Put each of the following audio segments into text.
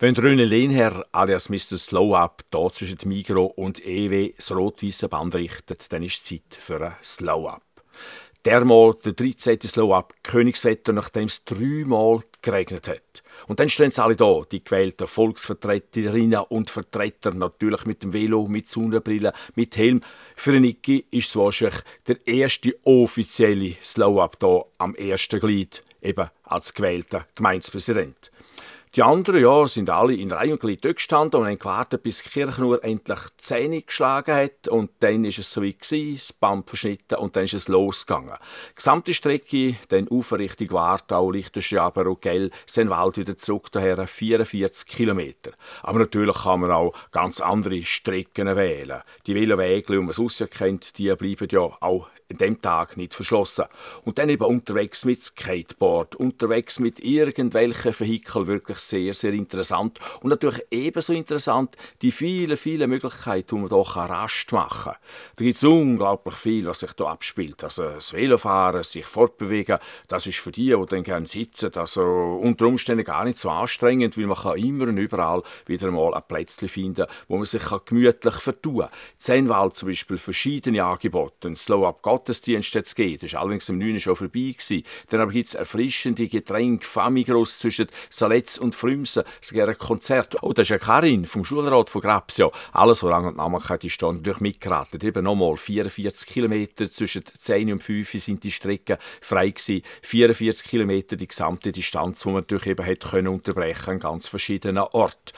Wenn René Lehnherr alias Mr. Slow Up hier zwischen Migro und EW das rot-weiße Band richtet, dann ist es Zeit für ein Slow Up. Dermal der 13. Slow Up Königswetter, nachdem es dreimal geregnet hat. Und dann stehen sie alle da, die gewählten Volksvertreterinnen und Vertreter, natürlich mit dem Velo, mit Sonnenbrille, mit Helm. Für Niki ist es wahrscheinlich der erste offizielle Slow-Up hier am ersten Glied, eben als gewählter Gemeindepräsident. Die anderen ja, sind alle in Reihe und Glied gestanden und haben gewartet, bis die Kirchenuhr endlich die Zähne geschlagen hat. Und dann ist es so gewesen, das Band verschnitten und dann ist es losgegangen. Die gesamte Strecke, dann Richtung Wartau, Lichtenschreiber und Gell, sind Wald wieder zurück daher 44 Kilometer. Aber natürlich kann man auch ganz andere Strecken wählen. Die Velowege, die man es kennt, die bleiben ja auch an dem Tag nicht verschlossen. Und dann eben unterwegs mit Skateboard, unterwegs mit irgendwelchen Vehikeln, wirklich sehr, sehr interessant. Und natürlich ebenso interessant die vielen, vielen Möglichkeiten, die man hier Rast machen kann. Da gibt es unglaublich viel, was sich hier abspielt. Also das Velofahren, sich fortbewegen, das ist für die, die dann gerne sitzen, also unter Umständen gar nicht so anstrengend, weil man kann immer und überall wieder mal ein Plätzchen finden, wo man sich gemütlich vertun kann. Zehnwald zum Beispiel verschiedene Angebote, ein Slow-Up Gottesdienst jetzt geht. Das war allerdings um 9 Uhr schon vorbei. Gewesen. Dann aber gibt es erfrischende Getränke, Famigros zwischen Saletz und Frümsen, sogar ein Konzert. Oh, das ist ja Karin vom Schulrat von Grabs. Ja, alles, was Rang und Namen hat, ist da natürlich mitgeraten. Eben nochmal 44 Kilometer zwischen 10 und 5 sind die Strecken frei gewesen. 44 Kilometer die gesamte Distanz, die man natürlich eben hätte können unterbrechen an ganz verschiedenen Orten.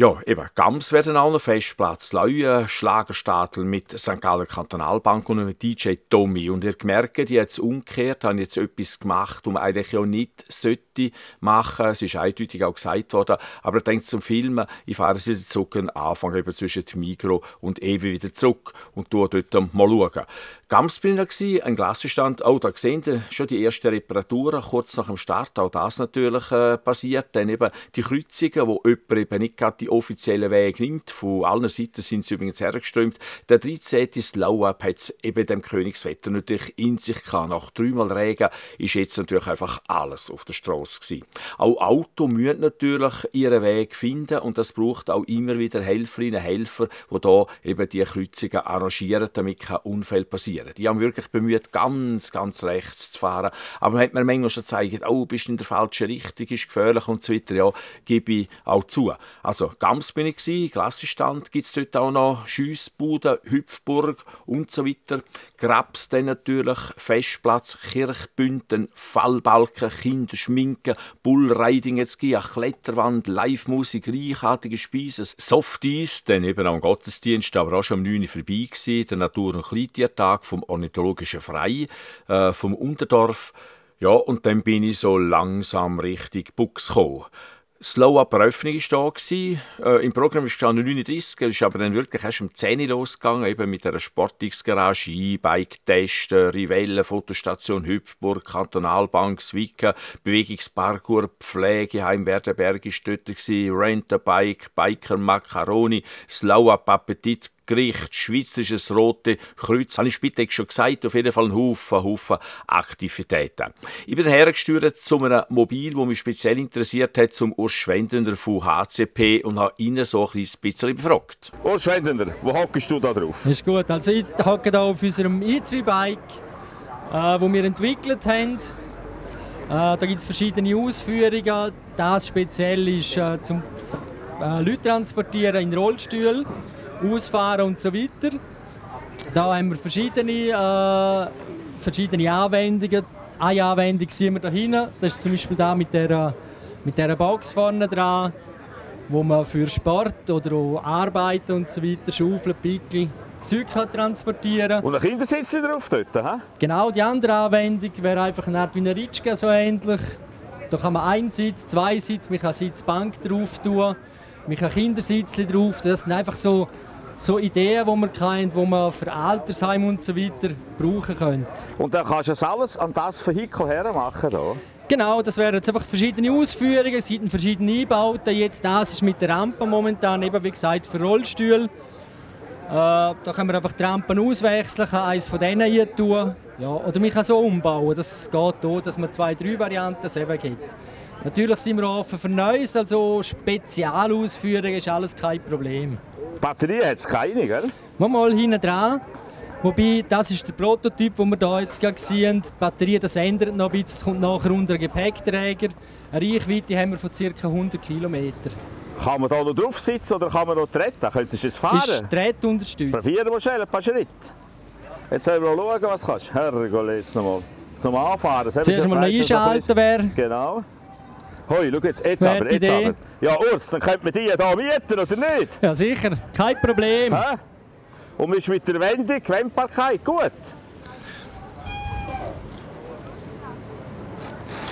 Ja, eben, Gams werden auch noch Festplatz, Leuen, Schlagerstadel mit St. Galler Kantonalbank und mit DJ Tommy. Und ihr merkt, die jetzt umgekehrt, haben jetzt etwas gemacht, um eigentlich ja nicht sollte machen. Es ist eindeutig auch gesagt worden. Aber ich denke zum Filmen, ich fahre sie zurück, Anfang eben zwischen Migro und Ewe wieder zurück und tue dort mal schauen. Gams bin ich ein Glassenstand. Auch da gesehen schon die ersten Reparaturen kurz nach dem Start. Auch das natürlich äh, passiert. Dann eben die Kreuzungen, wo jemand eben nicht gerade die offiziellen Wege nimmt. Von allen Seiten sind sie übrigens hergeströmt. Der 13. Slow-Up hat es eben dem Königswetter natürlich in sich gehabt. Nach dreimal Regen ist jetzt natürlich einfach alles auf der Straße. Auch Auto müssen natürlich ihren Weg finden und das braucht auch immer wieder Helferinnen Helfer, die da eben die Kreuzungen arrangieren, damit kein Unfall passiert. Die haben wirklich bemüht, ganz, ganz rechts zu fahren. Aber man hat mir manchmal schon gezeigt, oh, bist in der falschen Richtung, ist gefährlich und so weiter. Ja, gebe ich auch zu. Also, Gams bin ich gewesen, Klassenstand gibt es dort auch noch, Schiessbuden, Hüpfburg und so weiter. Grabs dann natürlich, Festplatz, Kirchbünden, Fallbalken, Kinderschminken, Bullriding jetzt eine Kletterwand, Live-Musik, reichhaltige Speisen, Softies, dann eben am Gottesdienst, aber auch schon um 9 Uhr vorbei gewesen, der Natur- und Kleintiertag vom Ornithologischen Frei, äh, vom Unterdorf. Ja, und dann bin ich so langsam Richtung Buchs gekommen. Slow-Up Eröffnung war da. Äh, Im Programm ist gestanden 39, es ist aber dann wirklich erst um 10 Uhr losgegangen, eben mit einer Sportungsgarage, E-Bike-Test, Rivelle, Fotostation Hüpfburg, Kantonalbank, Zwicken, Bewegungsparkour, Pflegeheim Werdenberg ist dort, Rent-a-Bike, Biker Macaroni, Slow-Up Appetit, Gericht, schweizerisches Rote Kreuz. Habe ich Spitex schon gesagt, auf jeden Fall ein Haufen, Haufen Aktivitäten. Ich bin hergesteuert zu einem Mobil, das mich speziell interessiert hat, zum Urs Schwendender von HCP und habe ihn so ein bisschen befragt. Urs Schwendender, wo hockst du da drauf? Ist gut, also ich hocke da auf unserem E-Tri-Bike, äh, wir entwickelt haben. Äh, da gibt es verschiedene Ausführungen. Das speziell ist äh, zum äh, Leute transportieren in Rollstühlen ausfahren und so weiter. Da haben wir verschiedene, äh, verschiedene Anwendungen. Eine Anwendung sehen wir da hinten. Das ist zum Beispiel da mit der, mit der Box vorne dran, wo man für Sport oder auch Arbeit und so weiter, Schaufeln, Pickel, Zeug kann transportieren Und ein Kindersitz drauf dort, he? Genau, die andere Anwendung wäre einfach eine Art wie eine Ritschke, so ähnlich. Da kann man einen Sitz, zwei Sitz, man kann Sitzbank drauf tun, man kann Kindersitz drauf. Das sind einfach so so Ideen, die man kennt, die man für Altersheim und so weiter brauchen könnte. Und dann kannst du das alles an das Vehikel hermachen, da? Genau, das wären jetzt einfach verschiedene Ausführungen, es gibt verschiedene Einbauten. Jetzt das ist mit der Rampe momentan eben wie gesagt für Rollstühle. Äh, da können wir einfach die Rampen auswechseln, kann eines von denen hier tun. Ja, oder man kann so umbauen, das geht auch, dass man zwei, drei Varianten selber gibt. Natürlich sind wir offen für Neues, also Spezialausführungen ist alles kein Problem. Batterie hat es keine, gell? Mal mal hinten dran. Wobei, das ist der Prototyp, den wir hier jetzt gerade sehen. Die Batterie das ändert noch ein bisschen, es kommt nachher unter einen Gepäckträger. Eine Reichweite haben wir von ca. 100 km. Kann man da noch drauf sitzen oder kann man noch treten? Könntest du jetzt fahren? Ist Dreh unterstützt. Probieren wir schnell ein paar Schritte. Jetzt sollen wir mal schauen, was du kannst. Herrgott, nochmal. Zum Anfahren. Zuerst mal einschalten wäre. Genau. Hoi, schau jetzt, jetzt aber, jetzt Idee. aber. Ja, Urs, dann könnte man die hier mieten, oder nicht? Ja, sicher, kein Problem. Hä? Und ist mit der Wendung, Wendbarkeit gut?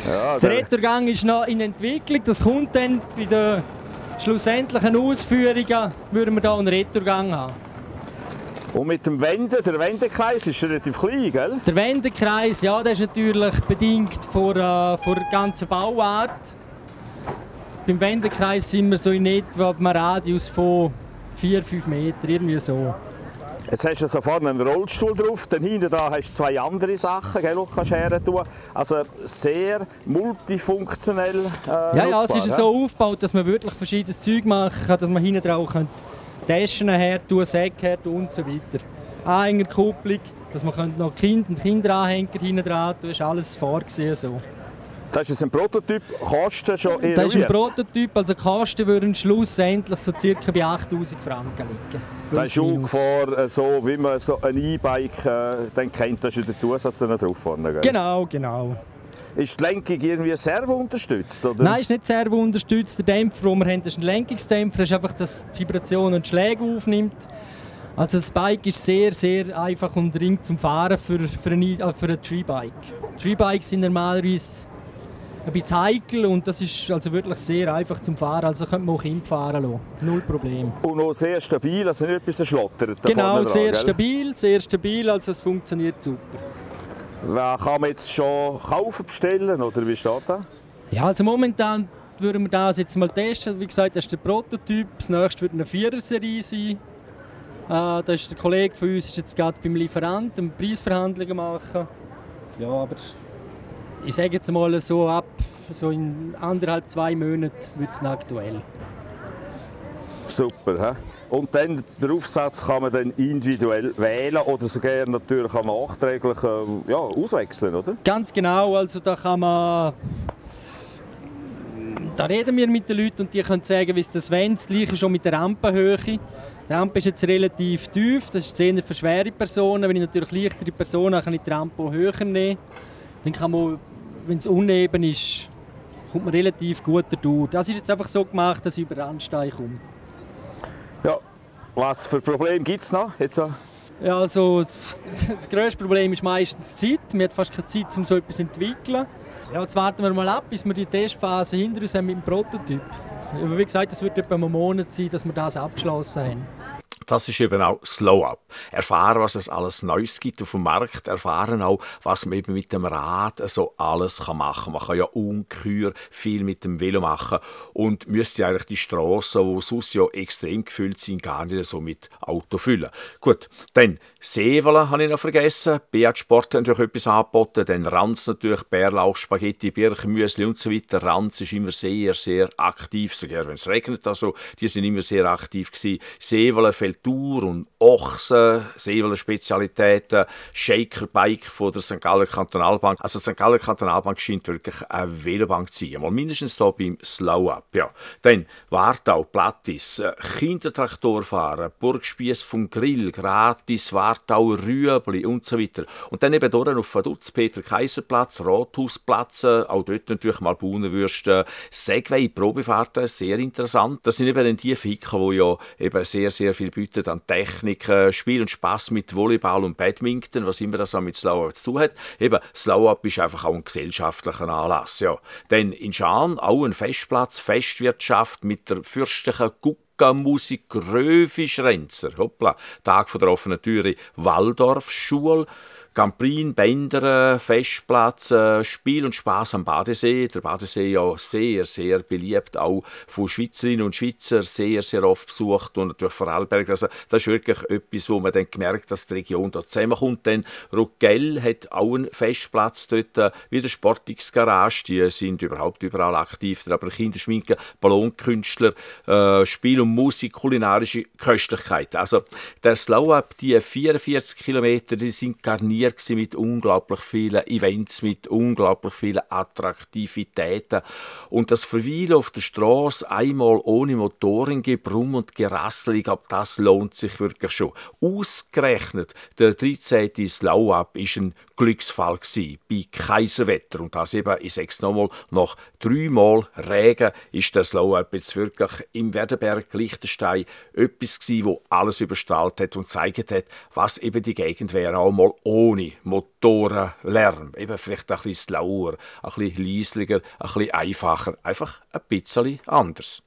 Ja, Der Retourgang ist noch in Entwicklung. Das kommt dann bei den schlussendlichen Ausführungen, würden wir hier einen Retourgang haben. und mit dem Wenden, der Wendekreis ist relativ klein, gell? Der Wendekreis, ja, der ist natürlich bedingt von, äh, von der ganzen Bauart. Beim Wendekreis sind wir so in etwa einem Radius von 4-5 Meter, irgendwie so. Jetzt hast du so vorne einen Rollstuhl drauf, dann hinten da hast du zwei andere Sachen, gell, die du kannst her tun. Also sehr multifunktionell äh, Ja, ja, es ist hä? so aufgebaut, dass man wirklich verschiedenes Zeug machen kann, dass man hinten drauf Taschen her tun, Säcke her tun und so weiter. Anhängerkupplung, dass man noch Kind und Kinderanhänger hinten dran tun, ist alles vorgesehen so. Das ist ein Prototyp, Kosten schon eruiert. Das ist ein Prototyp, also Kosten würden schlussendlich so circa bei 8000 Franken liegen. Das ist Plus, minus. ungefähr äh, so, wie man so ein E-Bike äh, dann kennt, da ist der Zusatz dann noch drauf vorne. Gell? Genau, genau. Ist die Lenkung irgendwie servo unterstützt? Oder? Nein, ist nicht servo unterstützt. Der Dämpfer, den wir haben, ist ein Lenkungsdämpfer. ist einfach, dass die Vibrationen und Schläge aufnimmt. Also das Bike ist sehr, sehr einfach und ring zum Fahren für, für ein, äh, für ein Tree-Bike. Tree-Bikes sind normalerweise ein bisschen heikel und das ist also wirklich sehr einfach zum Fahren. Also könnte man auch Kind fahren lassen. Null Problem. Und noch sehr stabil, also nicht etwas schlottert. da Genau, dran, sehr gell? stabil, sehr stabil, also es funktioniert super. Was kann man jetzt schon kaufen, bestellen oder wie steht das? Ja, also momentan würden wir das jetzt mal testen. Wie gesagt, das ist der Prototyp. Das nächste wird eine Vierer-Serie sein. Äh, da ist der Kollege von uns ist jetzt gerade beim Lieferanten Preisverhandlungen machen. Ja, aber ich sage jetzt mal so ab so in anderthalb, zwei Monaten wird es aktuell. Super. He? Und dann den Aufsatz kann man dann individuell wählen oder sogar natürlich auch nachträglich ähm, ja, auswechseln, oder? Ganz genau, also da kann man. Da reden wir mit den Leuten und die können sagen, wie sie das wollen. Das gleiche schon mit der Rampenhöhe. Die Rampe ist jetzt relativ tief, das ist eher für schwere Personen. Wenn ich natürlich leichtere Personen habe, kann ich die Rampe höher nehmen. Dann kann man, wenn es uneben ist, kommt man relativ gut durch. Das ist jetzt einfach so gemacht, dass ich über den Randstein komme. Ja. Was für Probleme gibt es noch? Jetzt, so? Ja, also das grösste Problem ist meistens die Zeit. Man hat fast keine Zeit, um so etwas zu entwickeln. Ja, jetzt warten wir mal ab, bis wir die Testphase hinter uns haben mit dem Prototyp. Aber wie gesagt, es wird etwa einen Monat sein, dass wir das abgeschlossen haben. Das ist eben auch Slow Up. Erfahren, was es alles Neues gibt auf dem Markt. Erfahren auch, was man eben mit dem Rad so alles machen kann. Man kann ja ungeheuer viel mit dem Velo machen und müsste eigentlich die Straßen, die sonst ja extrem gefüllt sind, gar nicht so mit Auto füllen. Gut, dann Seewala habe ich noch vergessen. Beat Sport hat natürlich etwas angeboten. Dann Ranz natürlich, Bärlauch, Spaghetti, Birchenmüsli und so weiter. Ranz ist immer sehr, sehr aktiv, sogar wenn es regnet. Also, die sind immer sehr aktiv gewesen. Seewala, Feltur und Ochsen, Seewala Spezialitäten, Shakerbike von der St. Galler Kantonalbank. Also, die St. Galler Kantonalbank scheint wirklich eine Velobank zu sein. Mal mindestens hier beim Slow Up. Ja. Dann Wartau, Plattis, äh, Kindertraktor fahren, Burgspiess vom Grill, gratis, Wartau, Rüebli und so weiter. Und dann eben durch auf Vaduz, Peter-Kaiser-Platz, Rathausplatz, auch dort natürlich mal Bauernwürste, Segway, Probefahrten, sehr interessant. Das sind eben die Vehikel, die ja eben sehr, sehr viel bieten an Technik, äh, Spiel und Spaß mit Volleyball und Badminton, was immer das auch mit Slow Up zu tun hat. Eben, Slow Up ist einfach auch ein gesellschaftlicher Anlass. Ja. Dann in Schaan auch ein Festplatz, Festwirtschaft mit der fürstlichen Gucka-Musik Gröfisch-Renzer. Hoppla, Tag von der offenen Türe, Waldorfschule. Camprin, Bänder, Festplatz, Spiel und Spaß am Badesee. Der Badesee ja sehr, sehr beliebt, auch von Schweizerinnen und Schweizer sehr, sehr oft besucht und natürlich Vorarlberg. Also das ist wirklich etwas, wo man dann gemerkt, dass die Region dort zusammenkommt. Dann Ruckell hat auch einen Festplatz dort, äh, wie der Sportungsgarage. Die sind überhaupt überall aktiv. Aber Kinderschminken, Ballonkünstler, äh, Spiel und Musik, kulinarische Köstlichkeit. Also der Slow-Up, die 44 Kilometer, die sind garniert mit unglaublich vielen Events, mit unglaublich vielen Attraktivitäten. Und das Verweilen auf der Straße einmal ohne Motorengebrumm und Gerassel, ich glaube, das lohnt sich wirklich schon. Ausgerechnet der 13. Slow-Up ist ein Glücksfall gewesen, bei Kaiserwetter. Und das eben, ich sage es nochmal, nach dreimal Regen ist der Slow-Up jetzt wirklich im Werdenberg, Liechtenstein, etwas gewesen, wo alles überstrahlt hat und gezeigt hat, was eben die Gegend wäre, auch mal ohne Motorenlärm. Eben vielleicht ein bisschen slower, ein bisschen leislicher, ein bisschen einfacher, einfach ein bisschen anders.